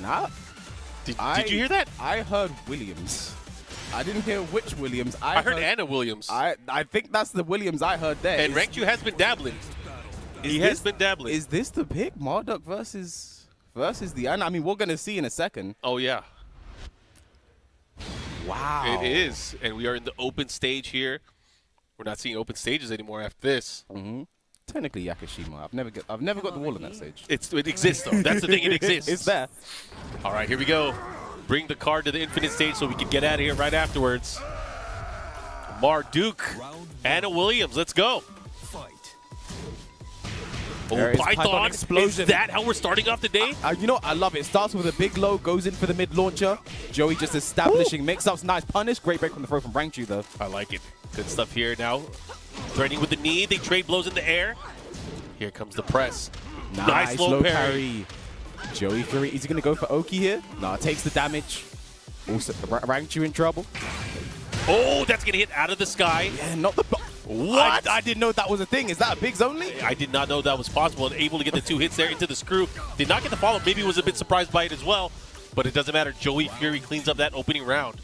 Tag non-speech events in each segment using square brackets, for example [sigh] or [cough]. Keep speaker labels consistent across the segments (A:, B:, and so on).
A: And I,
B: Did,
A: I,
B: did you hear that?
A: I heard Williams. I didn't hear which Williams. I,
B: I heard Anna Williams.
A: I I think that's the Williams I heard there.
B: and
A: Is-
B: has been dabbling.
A: is
B: He
A: this-
B: has been dabbling.
A: Is this the pick? Marduk versus versus the Anna? I mean, we're gonna see in a second.
B: oh, yeah.
A: Wow.
B: It is. And we are in the open stage here. We're not seeing open stages anymore after this.
A: hmm Technically Yakushima. I've never got I've never got the wall on that stage.
B: It's, it exists, though. That's the thing. It [laughs] exists.
A: it's there.
B: All right, here we go. Bring the card to the infinite stage so we can get out of here right afterwards. Marduk, Anna Williams, let's go. Oh,
A: There is
B: Python,
A: Python explosion.
B: Is that how we're starting off the day?
A: Uh, you know, I love it. Starts with a big low, goes in for the mid launcher. Joey just establishing mix-ups. Nice punish. Great break from the throw from Rangchu, though.
B: I like it. Good stuff here now. Threatening with the knee. They trade blows in the air. Here comes the press. Nice, low, parry.
A: Joey Fury, is he going to go for Oki here? No, takes the damage. Also, Ra- Rangchu in trouble.
B: Oh, that's going to hit out of the sky.
A: Yeah, not the...
B: What?
A: I, I didn't know that was a thing. Is that a Bigs only?
B: I did not know that was possible and able to get the two hits there into the screw. Did not get the follow. Maybe was a bit surprised by it as well. But it doesn't matter. Joey Fury cleans up that opening round.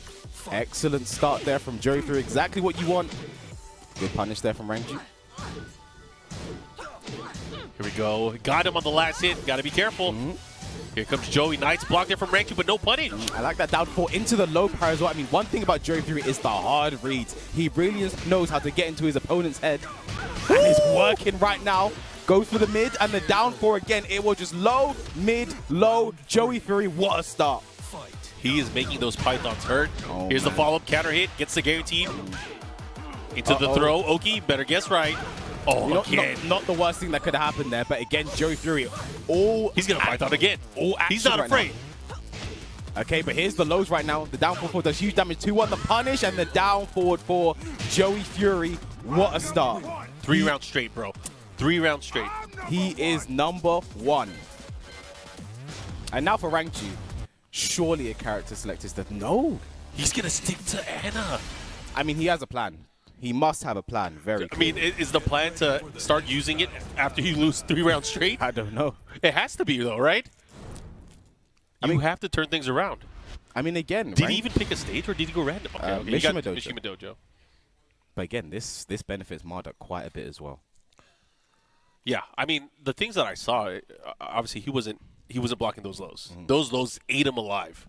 A: Excellent start there from Joey Fury. Exactly what you want. Good punish there from Rangchu.
B: Here we go. Got him on the last hit. Got to be careful. Mm-hmm. Here comes Joey. Nice block there from Ranky, but no punish.
A: Mm, I like that down four into the low power as well. I mean, one thing about Joey Fury is the hard reads. He really knows how to get into his opponent's head. And he's working right now. Goes for the mid and the down four again. It was just low, mid, low. Joey Fury, what a start.
B: He is making those pythons hurt.
A: Oh,
B: Here's the follow-up counter hit. Gets the guaranteed. Into the
A: Uh-oh.
B: throw. Oki, better guess right. Oh, again.
A: not, not the worst thing that could have happened there, but again, Joey Fury, all
B: He's going to python again.
A: all
B: He's not
A: right now.
B: afraid.
A: Okay, but here's the lows right now. The down forward does huge damage. 2-1 the punish and the down forward for Joey Fury. What a start.
B: Three rounds straight, bro. Three rounds straight.
A: He is number one. And now for Rangchu. Surely a character select is that. No.
B: He's going to stick to Anna.
A: I mean, he has a plan. He must have a plan. Very
B: I mean, is the plan to start using it after you lose three rounds straight?
A: I don't know.
B: It has to be, though, right?
A: I
B: you
A: mean-
B: have to turn things around.
A: I mean, again,
B: Did
A: Rank-
B: he even pick a stage, or did he go random? Okay,
A: Uh,
B: okay.
A: Mishima Dojo.
B: Mishima Dojo.
A: But again, this this benefits Marduk quite a bit as well.
B: Yeah, I mean, the things that I saw, uh, obviously he wasn't he wasn't blocking those lows.
A: Mm-hmm.
B: Those lows ate him alive.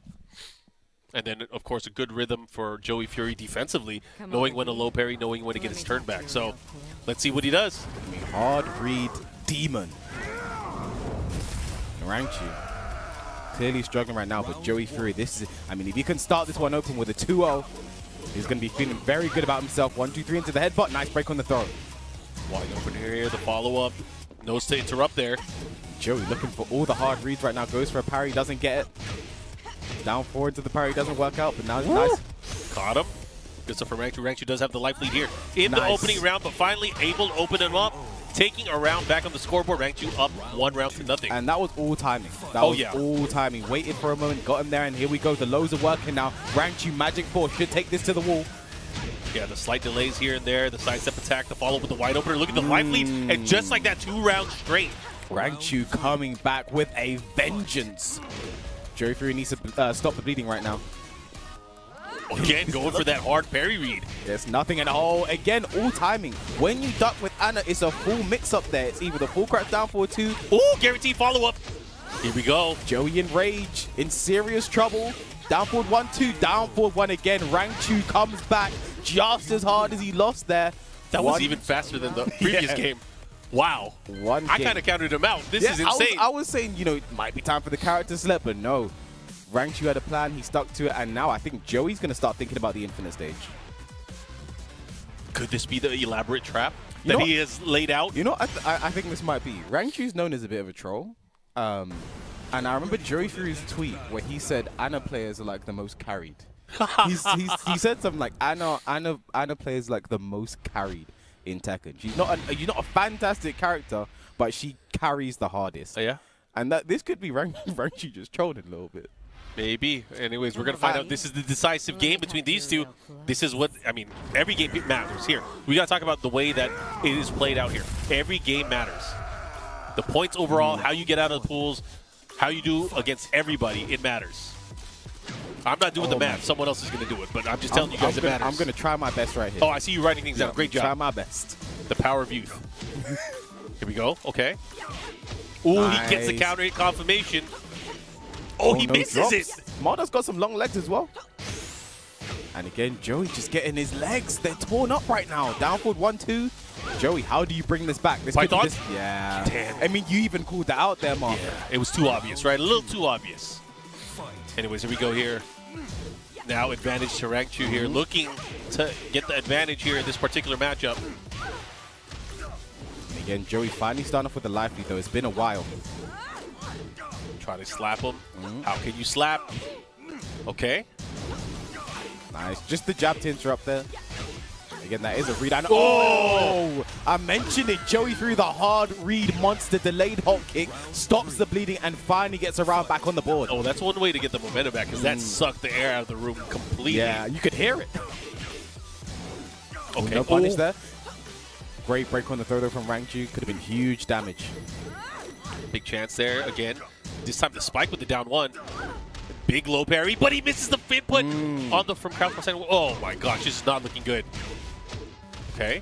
B: And then, of course, a good rhythm for Joey Fury defensively,
C: Come
B: knowing
C: on,
B: when to low parry, knowing when to get his turn back. So, let's see what he does.
A: Hard read demon. Rangchu. Clearly struggling right now, but Joey Fury, this is, I mean, if he can start this one open with a 2-0, he's going to be feeling very good about himself. One, two, three into the headbutt. Nice break on the throw.
B: Wide open here, the follow up. Nose to interrupt there.
A: Joey looking for all the hard reads right now. Goes for a parry, doesn't get it. Down forward to the parry, doesn't work out, but now it's nice.
B: Caught him. Good stuff from Rangchu. Rangchu does have the life lead here in the opening round, but finally able to open him up. Taking a round back on the scoreboard. Rangchu up one round to nothing.
A: And that was all timing. That
B: Oh,
A: was
B: yeah.
A: all timing. Waited for a moment, got him there, and here we go. The lows are working now. Rangchu Magic Force should take this to the wall.
B: Yeah, the slight delays here and there, the sidestep attack, the follow up with the wide opener. Look at the life lead, and just like that, two rounds straight.
A: Rangchu coming back with a vengeance. Joey Fury needs to uh, stop the bleeding right now.
B: Again, [laughs] going for that hard parry read.
A: There's nothing at all. Again, all timing. When you duck with Anna, it's a full mix-up there. It's either the full crouch down for two.
B: Ooh, guaranteed follow up. Here we go.
A: Joey in rage, in serious trouble. Down forward one, two, down forward one again. Rangchu comes back just as hard as he lost there.
B: That was even faster than the [laughs] previous
A: Yeah.
B: game. Wow.
A: One
B: I kind of counted him out. This
A: Yeah,
B: is
A: I was,
B: insane.
A: I was saying, you know, it might be time for the character select, but no. Rangchu had a plan, he stuck to it, and now I think Joey's going to start thinking about the infinite stage.
B: Could this be the elaborate trap
A: You
B: that
A: know
B: he has laid out?
A: You know, I, th- I, think this might be. Rangchu's known as a bit of a troll. Um, and I remember Joey Fury's tweet where he said Anna players are like the most carried. [laughs] he's, he's, he said something like Anna, Anna, Anna players like the most carried in Tekken. She's not, a, she's not a fantastic character, but she carries the hardest.
B: Oh, yeah,
A: And that this could be Rangchu [laughs] just trolling a little bit.
B: maybe. Anyways, we're gonna find out. This is the decisive game between these two. This is what I mean. Every game matters here. We gotta talk about the way that it is played out here. Every game matters. The points overall, how you get out of the pools, How you do against everybody, it matters. I'm not doing
A: Oh
B: the math. Someone else is going to do it, but I'm just telling you guys
A: I'm
B: it
A: gonna,
B: matters.
A: I'm gonna try my best right here.
B: Oh, I see you writing things down. Great job.
A: Try my best.
B: The power of youth. [laughs] Here we go. Okay. Ooh, he gets the counter hit confirmation. Oh, oh, he
A: no
B: misses
A: drops.
B: it.
A: Mardo's got some long legs as well. And again, Joey just getting his legs. They're torn up right now. Down forward one, two. Joey, how do you bring this back? This
B: Python?
A: this- yeah.
B: Damn.
A: I mean, you even called that out there, Mark.
B: It was too obvious, right? A little too obvious. Anyways, here we go here. Now advantage to Rangchu here, looking to get the advantage here in this particular matchup.
A: And again, Joey finally starting off with the life lead, though. It's been a while.
B: Try to slap him.
A: Mm-hmm.
B: How can you slap? Okay.
A: Nice. Just the jab to interrupt there. Again, that is a read. And oh! I mentioned it. Joey threw the hard read monster delayed hop kick, stops the bleeding, and finally gets around back on the board.
B: Oh, that's one way to get the momentum back because that sucked the air out of the room completely.
A: Mm. Yeah, you could hear it.
B: Okay.
A: No punish
B: Oh,
A: there. Great break on the throw though from Rangchu. Could have been huge damage.
B: Big chance there again. This time the spike with the down one. Big low parry, but he misses the fin put
A: Mm.
B: on the from center. Oh my gosh, this is not looking good. Okay.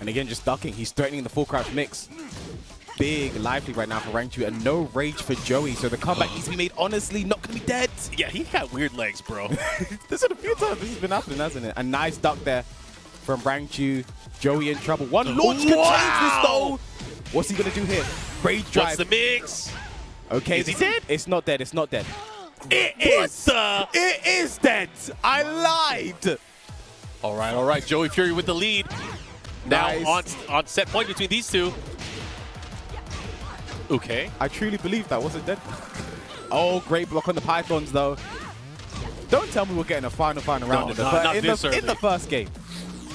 A: And again, just ducking. He's threatening the full crouch mix. Big lively right now for Rangchu and no rage for Joey. So the comeback needs to be made honestly, not going to be dead.
B: Yeah, he got weird legs, bro. [laughs]
A: this is a few times this has been happening, hasn't it? A nice duck there from Rangchu. Joey in trouble. One launch can change this though. What's he going to do here? Rage
B: What's
A: drive.
B: the mix?
A: okay,
B: Is he dead?
A: It's not dead. It's not dead.
B: It is the.
A: It is dead. I lied.
B: All right, all right. Joey Fury with the lead. Now
A: Nice.
B: on on set point between these two. Okay.
A: I truly believe that wasn't dead. [laughs] Oh, great block on the Pythons, though. Don't tell me we're getting a final, final round
B: No,
A: in, the, in, the, in the first game.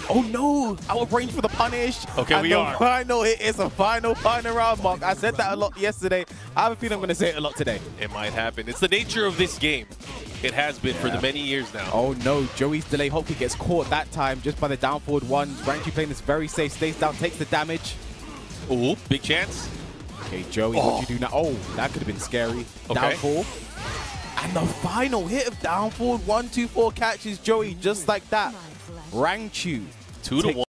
A: Oh, no. Out of range for the punish.
B: Okay,
A: and
B: we are.
A: final hit is a final, final round, Mark. I said that a lot yesterday. I have a feeling I'm going to say it a lot today.
B: It might happen. It's the nature of this game. It has been for the many years now.
A: Oh, no. Joey's delay hop kick gets caught that time just by the down forward one. Rangchu playing this very safe. Stays down, takes the damage.
B: Oh, big chance.
A: Okay, Joey,
B: Oh.
A: what you do now? Oh, that could have been scary.
B: Okay.
A: Down four. And the final hit of down forward, one, two, four catches Joey just like that. Rangchu
B: Two to one.